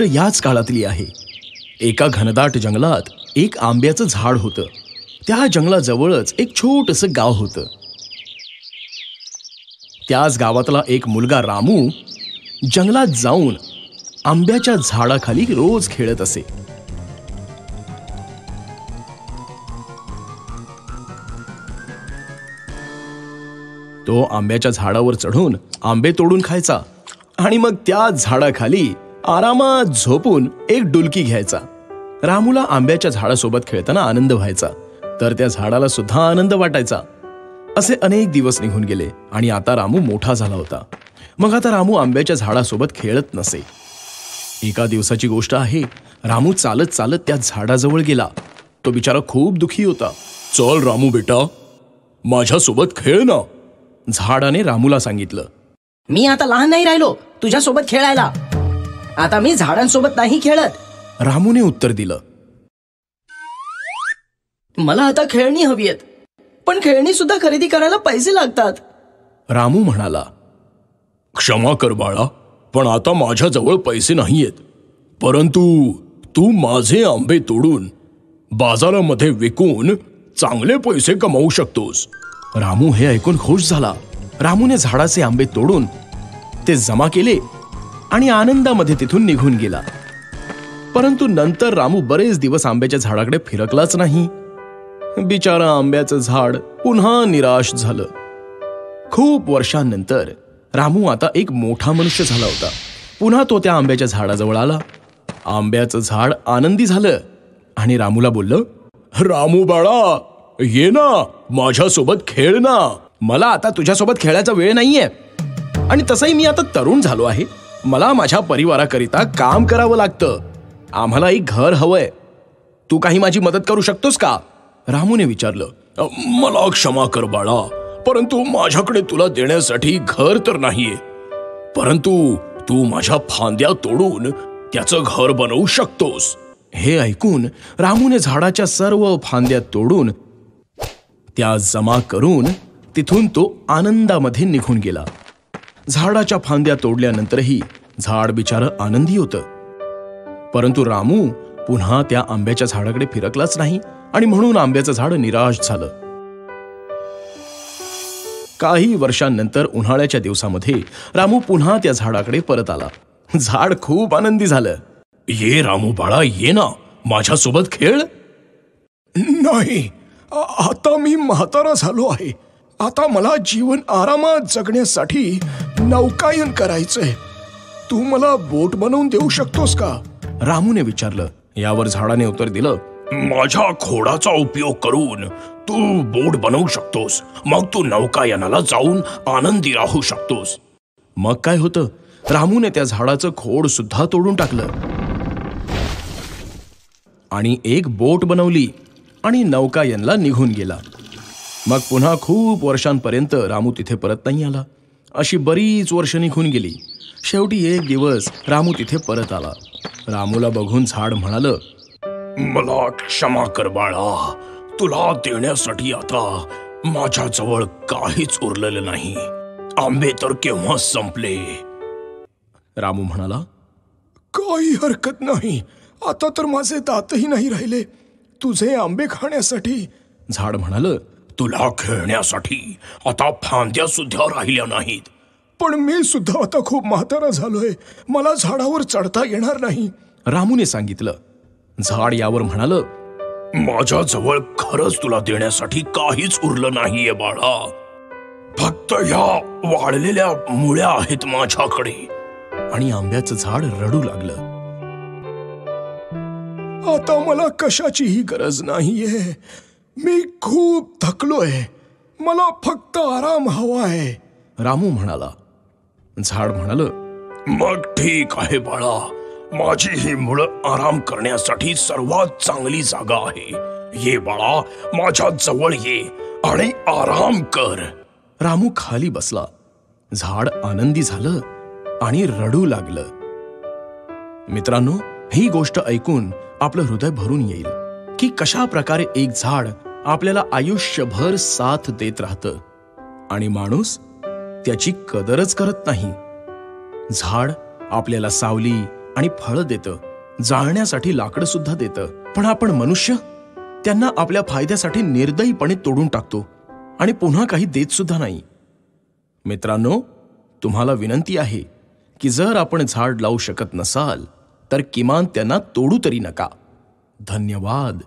गोष्ट याच काळातली आहे. एका घनदाट जंगलात एक आंब्याचं झाड होतं. त्या जंगलाजवळच एक छोटंसं गाव होतं. त्याच गावातला एक मुलगा रामू जंगलात जाऊन आंब्याच्या झाडाखाली रोज खेळत असे. तो आंब्याच्या झाडावर चढून आंबे तोडून खायचा आणि मग त्या झाडाखाली आरामात झोपून एक डुलकी घ्यायचा. रामूला आंब्याच्या झाडासोबत खेळताना आनंद व्हायचा. तर त्या झाडाला सुद्धा आनंद वाटायचा. असे अनेक दिवस निघून गेले आणि आता रामू मोठा झाला होता. मग आता रामू आंब्याच्या झाडासोबत खेळत नसे. एका दिवसाची गोष्ट आहे रामू चालत चालत त्या झाडाजवळ गेला. तो बिचारा खूप दुखी होता. चल रामू बेटा माझ्यासोबत खेळ ना. झाडाने रामूला सांगितलं. मी आता लहान नाही राहिलो तुझ्यासोबत खेळायला. आता मी झाडांसोबत नाही खेळत. रामूने उत्तर दिलं. मला आता खेळणी हवी आहेत पण खेळणी सुद्धा खरेदी करायला पैसे लागतात. रामू म्हणाला क्षमा कर बाळा पण आता माझ्याजवळ पैसे नाहीयेत. परंतु तू माझे आंबे तोडून बाजारामध्ये विकून चांगले पैसे कमावू शकतोस. रामू हे ऐकून खुश झाला. रामूने झाडाचे आंबे तोडून ते जमा केले. आणि आनंदामध्ये तिथून निघून गेला. परंतु नंतर रामू बरेच दिवस आंब्याच्या झाडाकडे फिरकलाच नाही. बिचारा आंब्याचं झाड पुन्हा निराश झालं. खूप वर्षांनंतर रामू आता एक मोठा मनुष्य झाला होता. पुन्हा तो त्या आंब्याच्या झाडाजवळ आला. आंब्याचं झाड आनंदी झालं आणि रामूला बोललं रामू बाळा ये ना माझ्यासोबत खेळ ना. मला आता तुझ्यासोबत खेळायचा वेळ नाहीये. आणि तसंही मी आता तरुण झालो आहे. मला माझ्या परिवाराकरिता काम करावं लागतं. आम्हाला एक घर हवंय. तू काही माझी मदत करू शकतोस का? रामूने विचारलं. मला क्षमा कर बाळा. परंतु माझ्याकडे तुला देण्यासाठी घर तर नाहीये. परंतु तू माझ्या फांद्या तोडून त्याचं घर बनवू शकतोस. हे ऐकून रामूने झाडाच्या सर्व फांद्या तोडून त्या जमा करून तिथून तो आनंदामध्ये निघून गेला. झाडाच्या फांद्या तोडल्यानंतरही झाड बिचारं आनंदी होतं. परंतु रामू पुन्हा त्या आंब्याच्या झाडाकडे फिरकलाच नाही आणि म्हणून आंब्याचं झाड निराश झालं. काही वर्षांनंतर उन्हाळ्याच्या दिवसामध्ये रामू पुन्हा त्या झाडाकडे परत आला. झाड खूप आनंदी झालं. ये रामू बाळा ये ना. माझ्यासोबत खेळ. नाही. आता मी म्हातारा झालो आहे. आता मला जीवन आरामात जगण्यासाठी नौकायन करायचंय. तू मला बोट बनवून देऊ शकतोस का? रामूने विचारलं. यावर झाडाने उत्तर दिलं माझ्या खोडाचा उपयोग करून तू बोट बनवू शकतोस. मग तू नौकायनाला जाऊन आनंदी राहू शकतोस. मग काय होतं? रामूने त्या झाडाचं खोड सुद्धा तोडून टाकलं. आणि एक बोट बनवली आणि नौकायनला निघून गेला. मग पुन्हा खूप वर्षांपर्यंत रामू तिथे परत नाही आला. अशी बरीच वर्ष निघून गेली. शेवटी एक दिवस रामू तिथे परत आला. रामूला बघून झाड म्हणाल मला क्षमा कर बाळा. तुला देण्यासाठी आता माझ्याजवळ काहीच उरलेलं नाही. आंबे तर केव्हा संपले. रामू म्हणाला काही हरकत नाही. आता तर माझे दातही नाही राहिले. तुझे आंबे खाण्यासाठी. झाड म्हणाल तुला खेळण्यासाठी आता फांद्या सुद्धा राहिल्या नाहीत. पण मी सुद्धा आता खूप म्हातारा झालोय. मला झाडावर चढता येणार नाही. रामूने सांगितलं. झाड यावर म्हणाल माझ्याजवळ खरंच तुला देण्यासाठी काहीच उरलं नाहीये बाळा. फक्त ह्या वाढलेल्या मुळ्या आहेत माझ्याकडे. आणि आंब्याचं झाड रडू लागलं. आता मला कशाचीही गरज नाहीये. मी खूप थकलोय. मला फक्त आराम हवा आहे. रामू म्हणाला. झाड म्हणाल मग ठीक आहे बाळा. माझी ही मुळं आराम करण्यासाठी सर्वात चांगली जागा आहे. ये बाळा माझ्या जवळ ये आणि आराम कर. रामू खाली बसला. झाड आनंदी झालं आणि रडू लागलं. मित्रांनो ही गोष्ट ऐकून आपलं हृदय भरून येईल की कशा प्रकारे एक झाड आपल्याला आयुष्यभर साथ देत राहतं. आणि माणूस त्याची कदरच करत नाही. झाड आपल्याला सावली आणि फळं देतं. जाळण्यासाठी लाकडं सुद्धा देतं. पण आपण मनुष्य? त्यांना आपल्या फायद्यासाठी निर्दयीपणे तोडून टाकतो. आणि पुन्हा काही देत सुद्धा नाही. मित्रांनो तुम्हाला विनंती आहे की जर आपण झाड लावू शकत नसाल तर किमान त्यांना तोडू तरी नका. धन्यवाद.